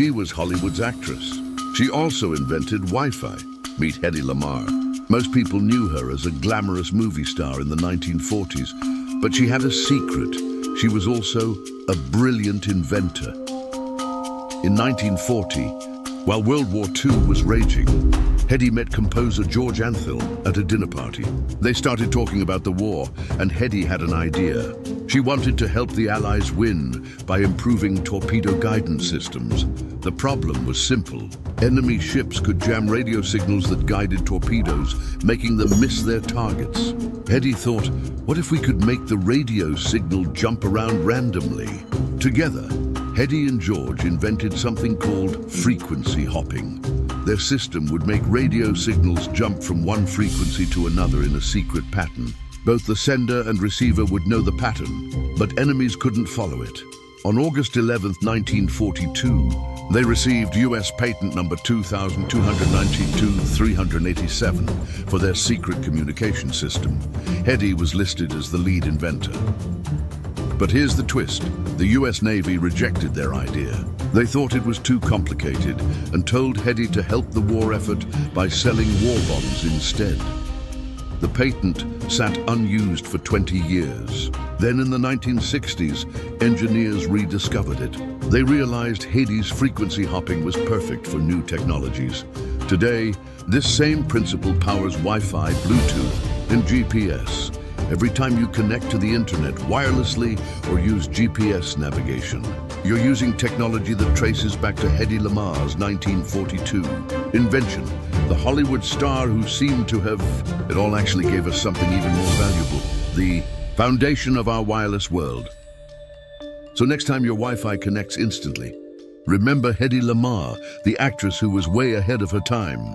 She was Hollywood's actress. She also invented Wi-Fi. Meet Hedy Lamarr. Most people knew her as a glamorous movie star in the 1940s, but she had a secret. She was also a brilliant inventor. In 1940, while World War II was raging, Hedy met composer George Antheil at a dinner party. They started talking about the war, and Hedy had an idea. She wanted to help the Allies win by improving torpedo guidance systems. The problem was simple. Enemy ships could jam radio signals that guided torpedoes, making them miss their targets. Hedy thought, what if we could make the radio signal jump around randomly? Together, Hedy and George invented something called frequency hopping. Their system would make radio signals jump from one frequency to another in a secret pattern. Both the sender and receiver would know the pattern, but enemies couldn't follow it. On August 11, 1942, they received US patent number 2292-387 for their secret communication system. Hedy was listed as the lead inventor. But here's the twist. The US Navy rejected their idea. They thought it was too complicated and told Hedy to help the war effort by selling war bonds instead. The patent sat unused for 20 years. Then in the 1960s, engineers rediscovered it. They realized Hedy's frequency hopping was perfect for new technologies. Today, this same principle powers Wi-Fi, Bluetooth, and GPS. Every time you connect to the internet wirelessly or use GPS navigation, you're using technology that traces back to Hedy Lamarr's 1942 invention, the Hollywood star who seemed to have... It all actually gave us something even more valuable, the foundation of our wireless world. So next time your Wi-Fi connects instantly, remember Hedy Lamarr, the actress who was way ahead of her time.